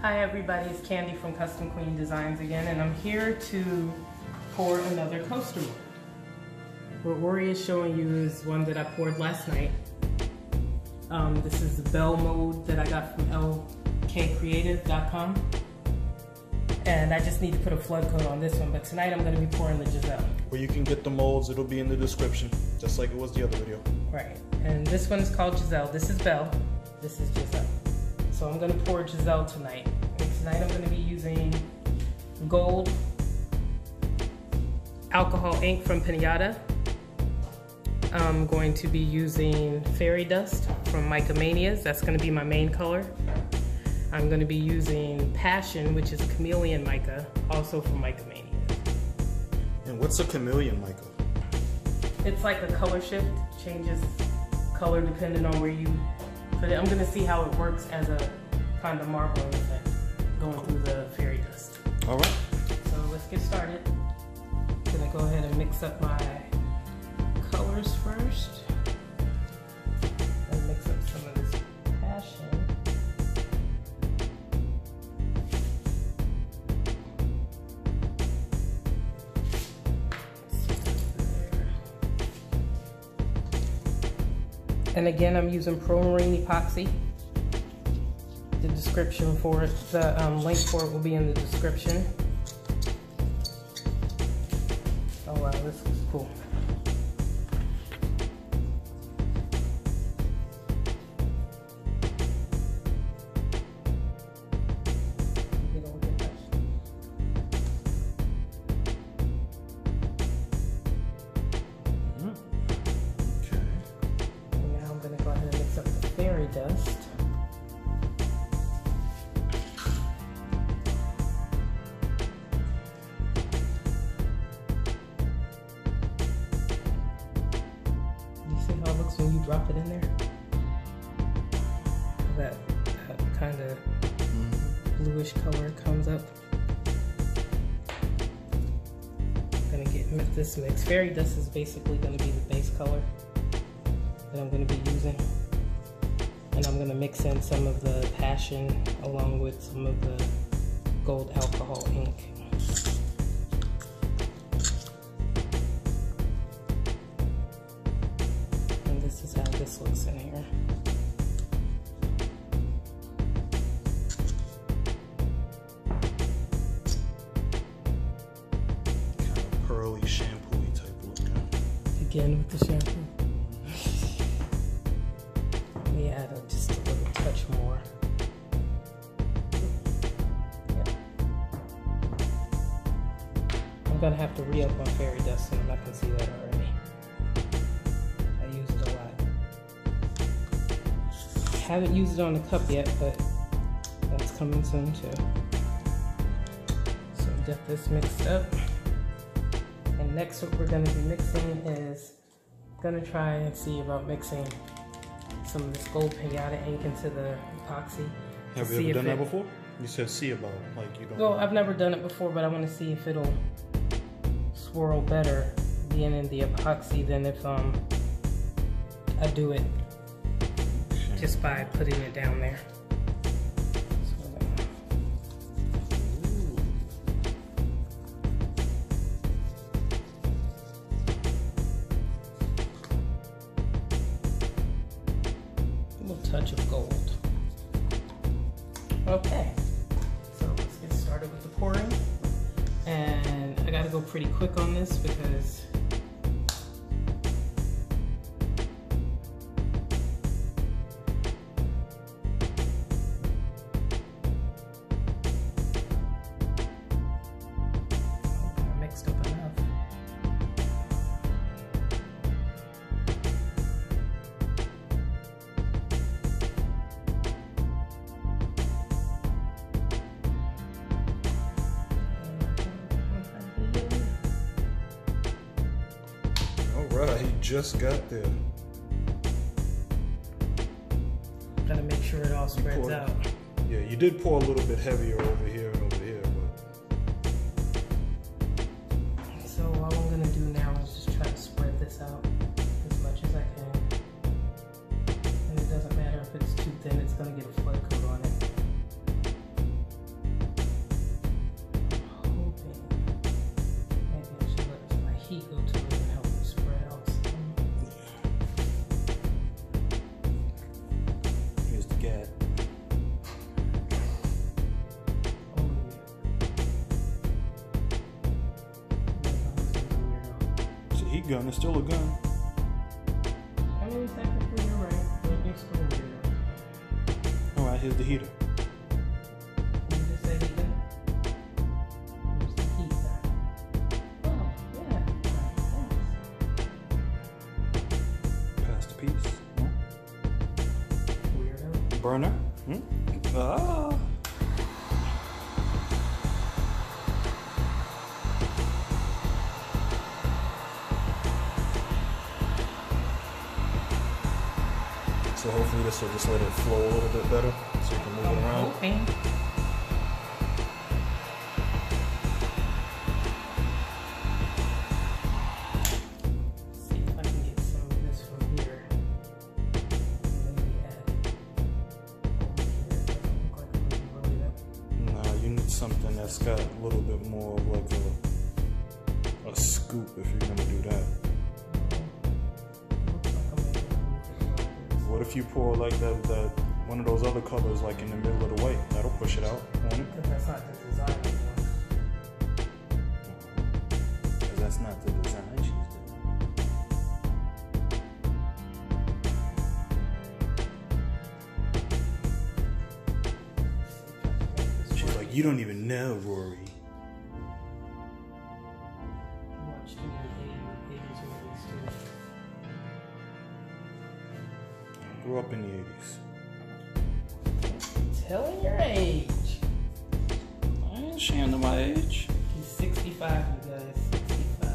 Hi everybody, it's Candy from Custom Queen Designs again and I'm here to pour another coaster mold. What Rory is showing you is one that I poured last night. Um, this is the Belle mold that I got from ellekcreative.com and I just need to put a flood coat on this one but tonight I'm going to be pouring the Gizelle. Where you can get the molds, it'll be in the description, just like it was the other video. Right, and this one is called Gizelle. This is Belle, this is Gizelle. So I'm gonna pour Gizelle tonight. And tonight I'm gonna be using gold alcohol ink from Pinata. I'm going to be using fairy dust from Mica Manias. That's gonna be my main color. I'm gonna be using Passion, which is chameleon mica, also from Mica Manias. And what's a chameleon mica? It's like a color shift, changes color depending on where you it. I'm gonna see how it works as a kind of marbling effect going through the fairy dust. All right. So let's get started. I'm gonna go ahead and mix up my colors first. And mix up some of this passion. And again, I'm using Pro Marine Epoxy. The description for it, the um, link for it will be in the description. Oh wow, this is cool. How when you drop it in there? That, that kind of mm-hmm. bluish color comes up. I'm gonna get this mix. Fairy dust is basically gonna be the base color that I'm going to be using. And I'm going to mix in some of the passion along with some of the gold alcohol ink. Again with the shampoo. Me add a, just a little touch more. Yeah. I'm gonna have to re-up my fairy dust and I can see that already. I use it a lot. Haven't used it on the cup yet, but that's coming soon too. So get this mixed up. Next what we're gonna be mixing is, gonna try and see about mixing some of this gold pinata ink into the epoxy. Have you ever done that before? You said see about, like you don't. Well, I've never done it before, but I wanna see if it'll swirl better being in the epoxy than if um I do it just by putting it down there. Just got there. Gotta make sure it all spreads poured- out. Yeah, you did pour a little bit heavier over here gun. It's still a gun. I mean, technically, you're right. Still. Alright, here's the heater. piece. Hmm? Burner. Hmm? Ah. this will just let it flow a little bit better so you can move it around. Okay. something that's got a little bit more of like a, a scoop if you're gonna do that. What if you pour like that that one of those other colors like in the middle of the white? That'll push it out. Won't? That's not the design. Cause that's not the design she's doing. She's like, you don't even know, Rory. up in the 80s. Telling your age. Mm, I ain't ashamed my age. He's 65, you guys. 65.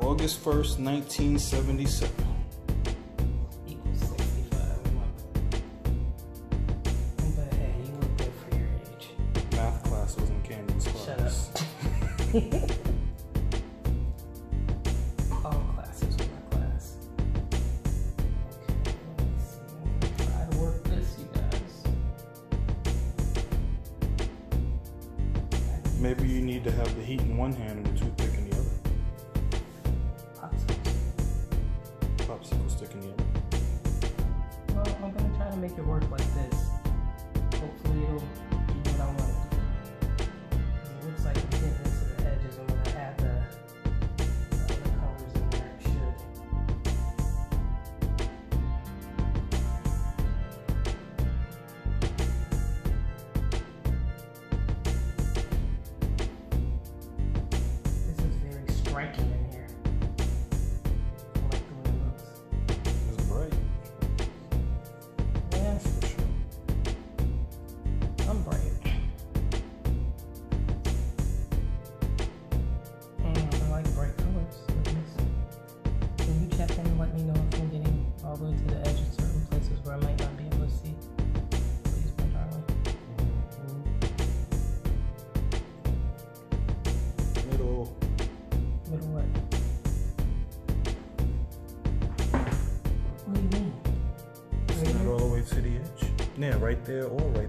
August 1st, 1977. Equals 65. But hey, you look good for your age. Math class was in Camden's class. Shut up. make it work like this. Hopefully it'll here.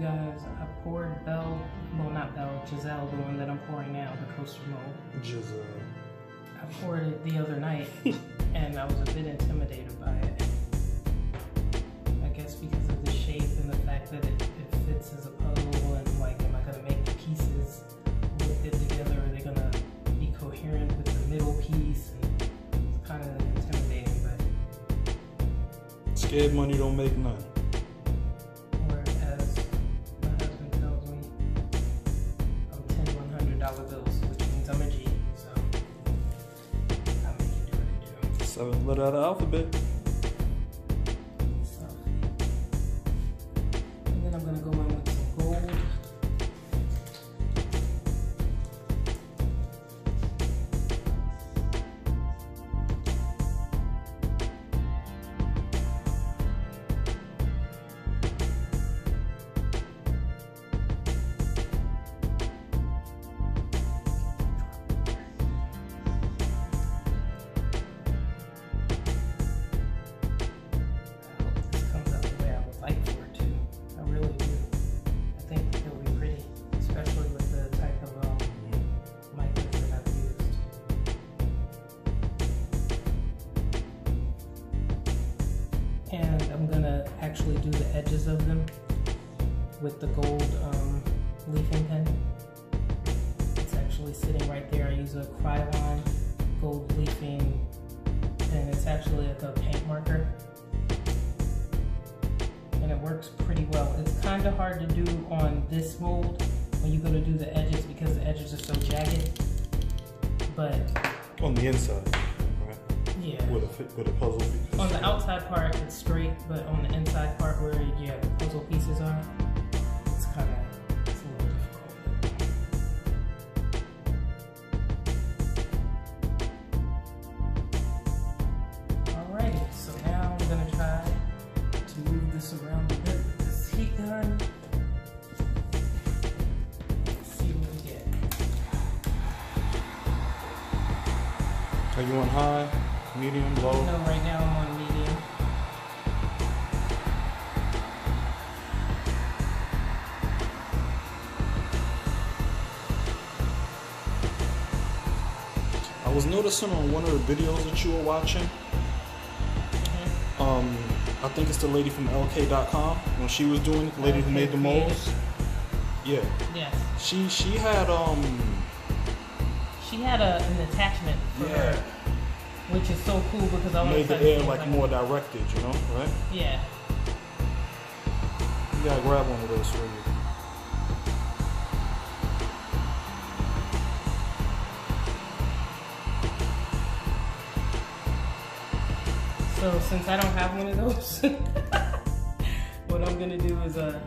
guys, I poured Belle, well not Belle, Gizelle, the one that I'm pouring now, the coaster mold. Gizelle. I poured it the other night and I was a bit intimidated by it. I guess because of the shape and the fact that it, it fits as a puzzle and like, am I gonna make the pieces with it together? Are they gonna be coherent with the middle piece? And it's kind of intimidating, but. Scared money don't make none. Letter of alphabet. The gold um, leafing pen. It's actually sitting right there. I use a Krylon gold leafing and it's actually like a paint marker and it works pretty well. It's kind of hard to do on this mold when you go to do the edges because the edges are so jagged. But On the inside, right? yeah, With a with a puzzle. piece. on the outside part it's straight, but on the inside part where yeah the puzzle pieces are, Are you on high, medium, low? No, right now I'm on medium. I was noticing on one of the videos that you were watching. Um, I think it's the lady from LK.com when she was doing it, the lady who made the molds. Yeah, Yes. she she had um She had a, an attachment for yeah her, which is so cool because I made the air like more directed, you know, right? Yeah. You gotta grab one of those for you. So since I don't have one of those, what I'm gonna do is uh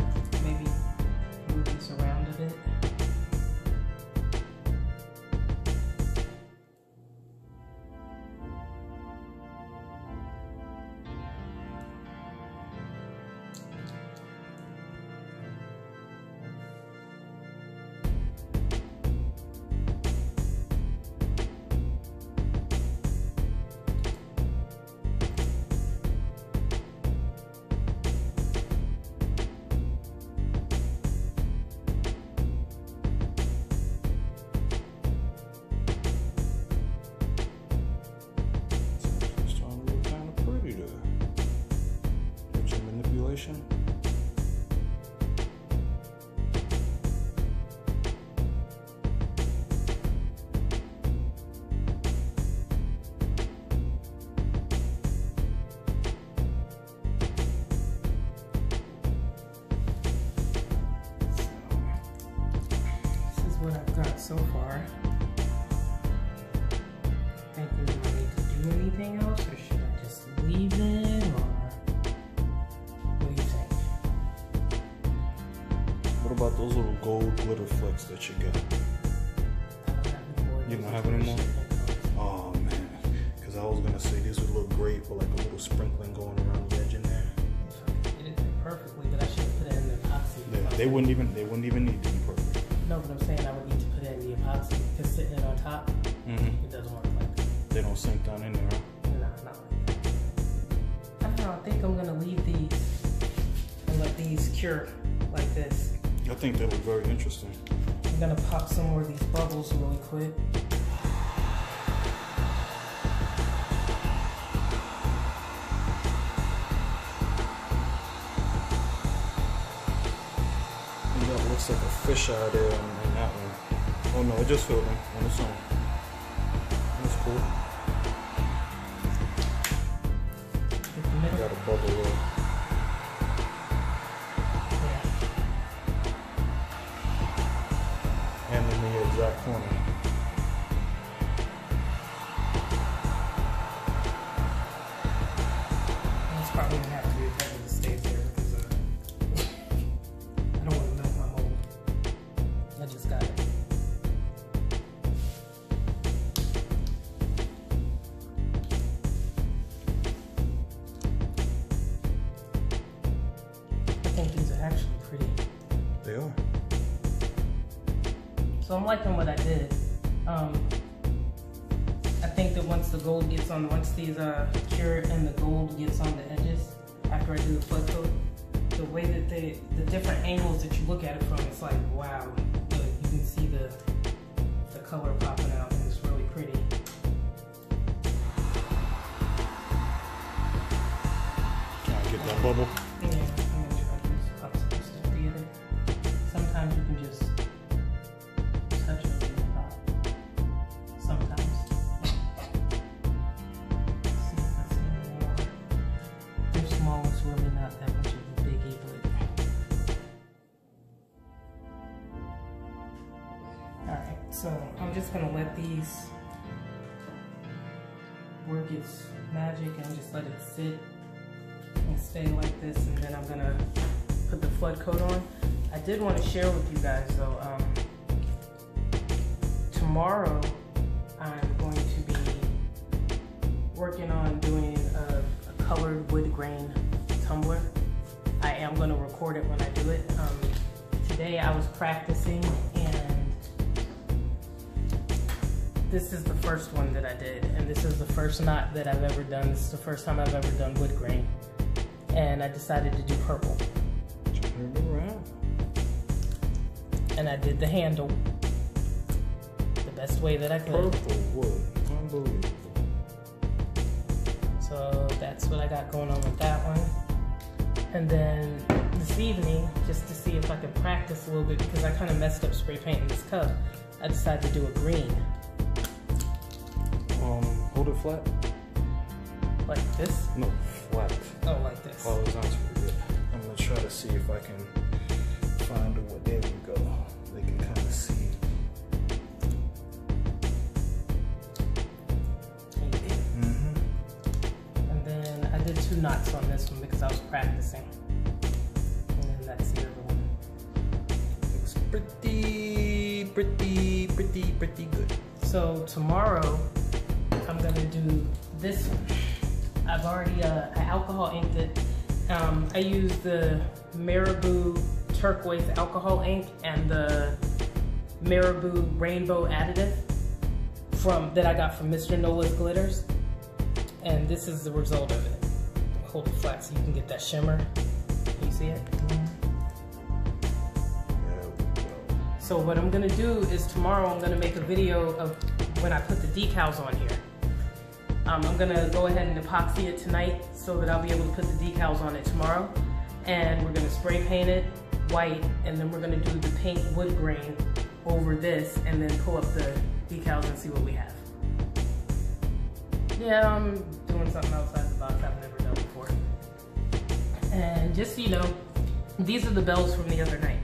maybe move this around about those little gold glitter flecks that you got? I don't have any more. You don't have any more? Oh man, because I was gonna say this would look great with like a little sprinkling going around the edge in there. Perfectly, but I should have put it in the epoxy. They, they wouldn't even they wouldn't even need to be perfect. No, but I'm saying I would need to put it in the epoxy because sitting it on top, Mm-hmm. it doesn't work like that. They don't sink down in there. Huh? No, not like that. I don't know. I think I'm gonna leave these and let these cure like this. I think that'd be very interesting. I'm gonna pop some more of these bubbles really quick. And that looks like a fisheye there on, that one. Oh no, it just filled in on its own. That's cool. I got a bubble uh, So I'm liking what I did. Um, I think that once the gold gets on, once these uh, cured and the gold gets on the edges, after I do the flood coat, the way that they, the different angles that you look at it from, it's like, wow, you can see the, the color popping out and it's really pretty. Trying to get that bubble. I'm just gonna let these work its magic and just let it sit and stay like this and then I'm gonna put the flood coat on. I did want to share with you guys though, um, tomorrow I'm going to be working on doing a, a colored wood grain tumbler. I am going to record it when I do it. Um, today I was practicing this is the first one that I did and this is the first knot that I've ever done. This is the first time I've ever done wood grain and I decided to do purple. Turn around. And I did the handle the best way that I could. Purple wood. Unbelievable. So that's what I got going on with that one. And then this evening, just to see if I can practice a little bit because I kind of messed up spray painting this cup, I decided to do a green. Hold it flat. Like this? No, flat. Oh, like this. Horizontal. I'm gonna try to see if I can find a way. There we go. They can kind of see. Mm-hmm. And then I did two knots on this one because I was practicing. And then that's the other one. Looks pretty, pretty, pretty, pretty good. So tomorrow, Gonna do this one. I've already uh, I alcohol inked it. Um, I used the Marabu turquoise alcohol ink and the Marabu rainbow additive from that I got from Mr. Nola's Glitters, and this is the result of it. Hold it flat so you can get that shimmer. Can you see it? So what I'm gonna do is tomorrow I'm gonna make a video of when I put the decals on here. Um, I'm gonna go ahead and epoxy it tonight so that I'll be able to put the decals on it tomorrow. And we're gonna spray paint it white and then we're gonna do the pink wood grain over this and then pull up the decals and see what we have. Yeah, I'm doing something outside the box I've never done before. And just so you know, these are the bells from the other night.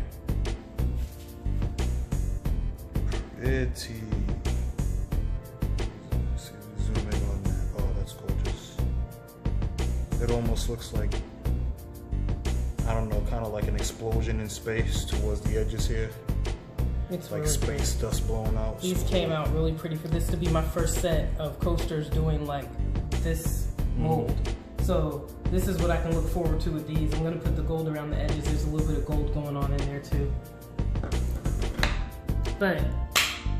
See, It almost looks like, I don't know, kind of like an explosion in space towards the edges here. It's Like really pretty. space dust blowing out. These So- came out really pretty for this to be my first set of coasters doing like this mm. mold. So this is what I can look forward to with these. I'm gonna put the gold around the edges. There's a little bit of gold going on in there too. But,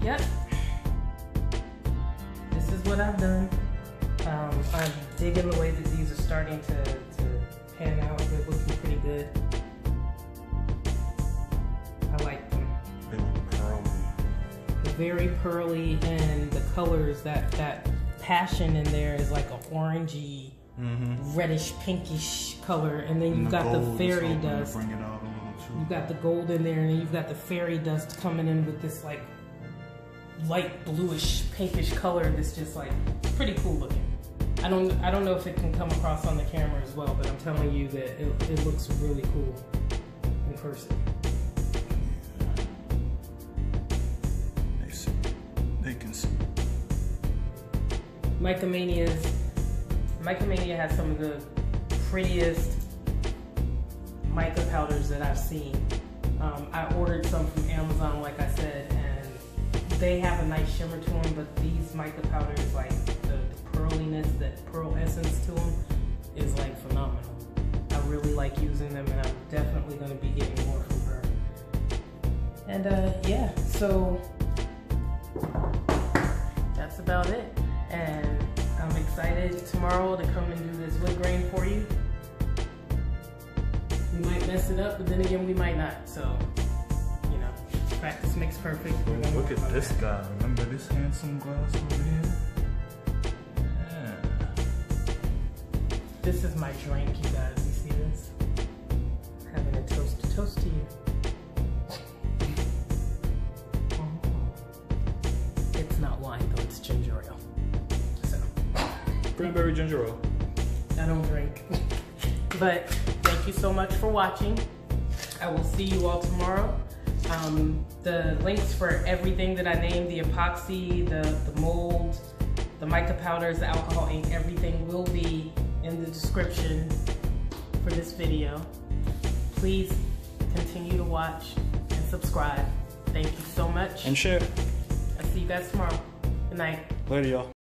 yep. This is what I've done. Um, I'm digging the way that these are starting to, to pan out. They're looking pretty good. I like them They look very pearly and the colors that that passion in there is like a orangey Mm-hmm. reddish pinkish color and then you've got the fairy dust Bring it out a little too. You've got the gold in there, and then you've got the fairy dust coming in with this like light bluish, pinkish color. That's just like pretty cool looking. I don't, I don't know if it can come across on the camera as well, but I'm telling you that it, it looks really cool in person. They see. They can see. Micamania's Micamania has some of the prettiest mica powders that I've seen. Um, I ordered some from Amazon, like I said, and they have a nice shimmer to them, but these mica powders, like the, the pearliness, that pearl essence to them, is like phenomenal. I really like using them, and I'm definitely going to be getting more from her. And uh, yeah, so that's about it. And I'm excited tomorrow to come and do this wood grain for you. We might mess it up, but then again, we might not. So, you know, practice makes perfect. Look at this guy. Remember this handsome glass over here? This is my drink, you guys. You see this? Having a toast to toast to you. It's not wine though, it's ginger ale. So Cranberry ginger ale. I don't drink. but thank you so much for watching. I will see you all tomorrow. Um, the links for everything that I named, the epoxy, the, the mold, the mica powders, the alcohol ink, everything will be in the description for this video. Please continue to watch and subscribe. Thank you so much. And share. I'll see you guys tomorrow. Good night. Later, y'all.